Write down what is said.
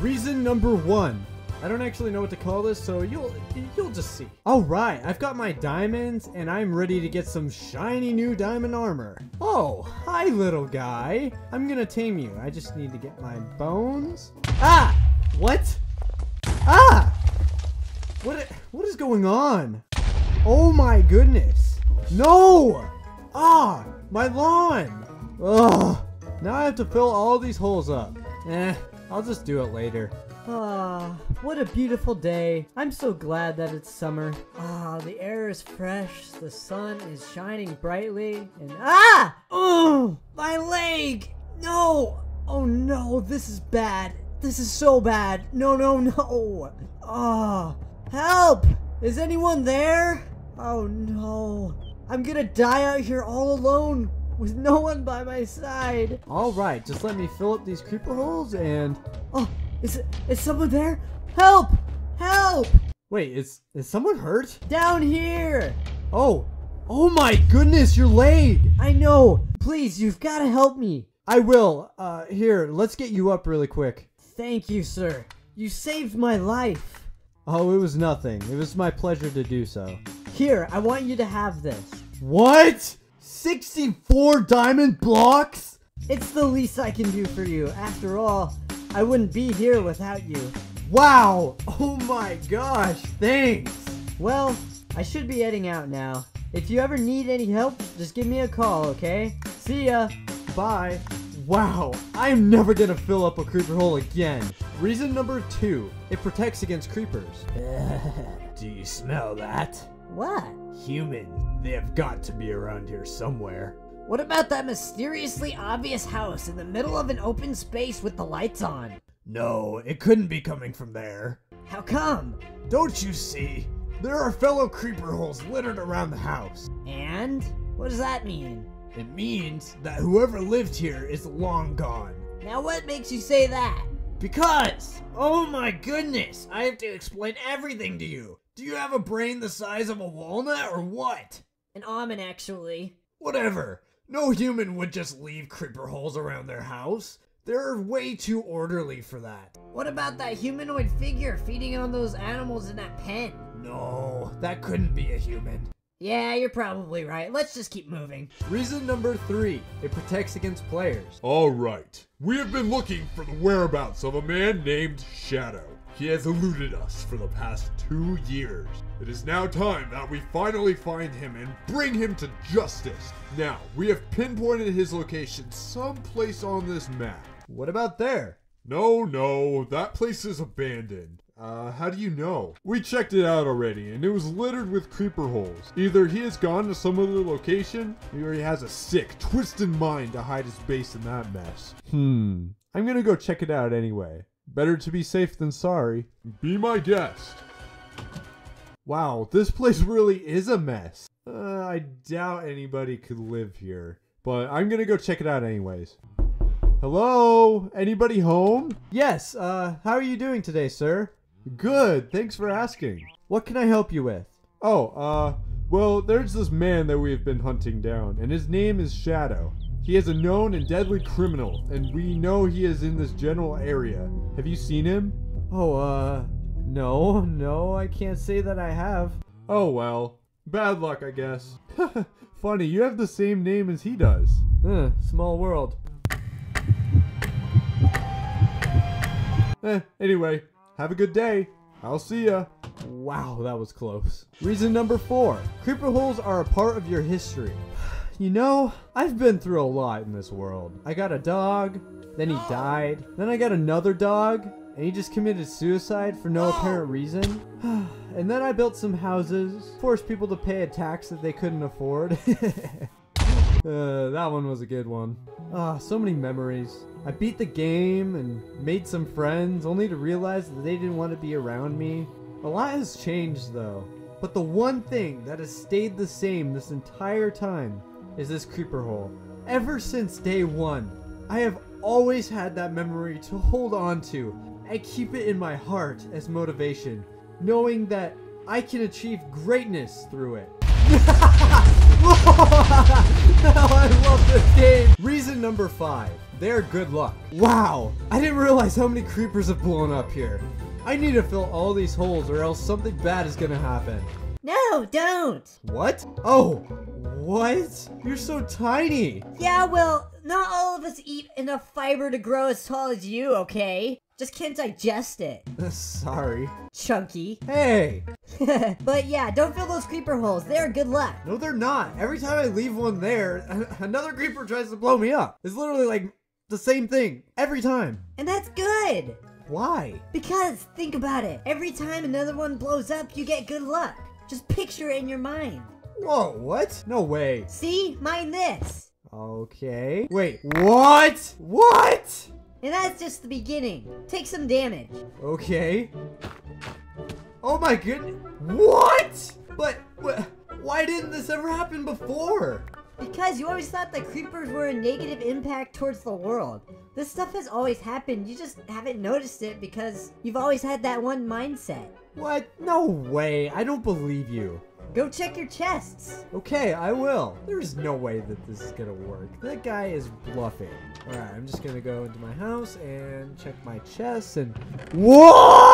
Reason number one. I don't actually know what to call this, so you'll you'll just see. All right, I've got my diamonds, and I'm ready to get some shiny new diamond armor. Oh, hi, little guy. I'm gonna tame you. I just need to get my bones. Ah! What? Ah! What? What is going on? Oh my goodness! No! Ah! My lawn! Ugh! Now I have to fill all these holes up. Eh, I'll just do it later. Ah, what a beautiful day. I'm so glad that it's summer. Ah, the air is fresh, the sun is shining brightly, and ah! Oh, my leg! No! Oh no, this is bad. This is so bad. No, no, no. Ah, help! Is anyone there? Oh no. I'm gonna die out here all alone with no one by my side. All right, just let me fill up these creeper holes and... Oh, is is someone there? Help! Help! Wait, is is someone hurt? Down here! Oh, oh my goodness, you're leg! I know. Please, you've got to help me. I will. Uh, here, let's get you up really quick. Thank you, sir. You saved my life. Oh, it was nothing. It was my pleasure to do so. Here, I want you to have this. What? 64 diamond blocks? It's the least I can do for you. After all, I wouldn't be here without you. Wow! Oh my gosh, thanks! Well, I should be heading out now. If you ever need any help, just give me a call, okay? See ya! Bye. Wow, I'm never gonna fill up a creeper hole again. Reason number two, it protects against creepers. Do you smell that? What? Human. They have got to be around here somewhere. What about that mysteriously obvious house in the middle of an open space with the lights on? No, it couldn't be coming from there. How come? Don't you see? There are fellow creeper holes littered around the house. And? What does that mean? It means that whoever lived here is long gone. Now what makes you say that? Because! Oh my goodness! I have to explain everything to you! Do you have a brain the size of a walnut or what? An almond, actually. Whatever. No human would just leave creeper holes around their house. They're way too orderly for that. What about that humanoid figure feeding on those animals in that pen? No, that couldn't be a human. Yeah, you're probably right. Let's just keep moving. Reason number three, it protects against players. All right. We have been looking for the whereabouts of a man named Shadow. He has eluded us for the past two years. It is now time that we finally find him and bring him to justice. Now, we have pinpointed his location someplace on this map. What about there? No, no, that place is abandoned. Uh, how do you know? We checked it out already, and it was littered with creeper holes. Either he has gone to some other location, or he has a sick, twisted mind to hide his base in that mess. Hmm. I'm gonna go check it out anyway. Better to be safe than sorry. Be my guest. Wow, this place really is a mess. Uh, I doubt anybody could live here. But I'm gonna go check it out anyways. Hello? Anybody home? Yes, uh, how are you doing today, sir? Good, thanks for asking. What can I help you with? Oh, uh, well, there's this man that we have been hunting down, and his name is Shadow. He is a known and deadly criminal, and we know he is in this general area. Have you seen him? Oh, uh, no, no, I can't say that I have. Oh, well, bad luck, I guess. Funny, you have the same name as he does. Small world. Eh, anyway, have a good day. I'll see ya. Wow, that was close. Reason number four. Creeper holes are a part of your history. You know, I've been through a lot in this world. I got a dog, then he died, then I got another dog, and he just committed suicide for no apparent reason. and then I built some houses, forced people to pay a tax that they couldn't afford. uh, that one was a good one. Ah, so many memories. I beat the game and made some friends, only to realize that they didn't want to be around me. A lot has changed though. But the one thing that has stayed the same this entire time is this creeper hole. Ever since day one, I have always had that memory to hold on to and keep it in my heart as motivation, knowing that I can achieve greatness through it. I love this game. Reason number five. They're good luck. Wow, I didn't realize how many creepers have blown up here. I need to fill all these holes or else something bad is gonna happen. No, don't. What? Oh, what? You're so tiny. Yeah, well, not all of us eat enough fiber to grow as tall as you, okay? Just can't digest it. Sorry. Chunky. Hey, but yeah, don't fill those creeper holes. They're good luck. no they're not. Every time I leave one there, another creeper tries to blow me up. It's literally like the same thing every time. And that's good. Why? Because, think about it. Every time another one blows up, you get good luck. Just picture it in your mind. Whoa, what? No way. See? Mind this. Okay. Wait, what? What? And that's just the beginning. Take some damage. Okay. Oh my goodness. What? But, wh- why didn't this ever happen before? Because you always thought that creepers were a negative impact towards the world. This stuff has always happened, you just haven't noticed it because you've always had that one mindset. What? No way. I don't believe you. Go check your chests. Okay, I will. There's no way that this is gonna work. That guy is bluffing. Alright, I'm just gonna go into my house and check my chests and. Whoa!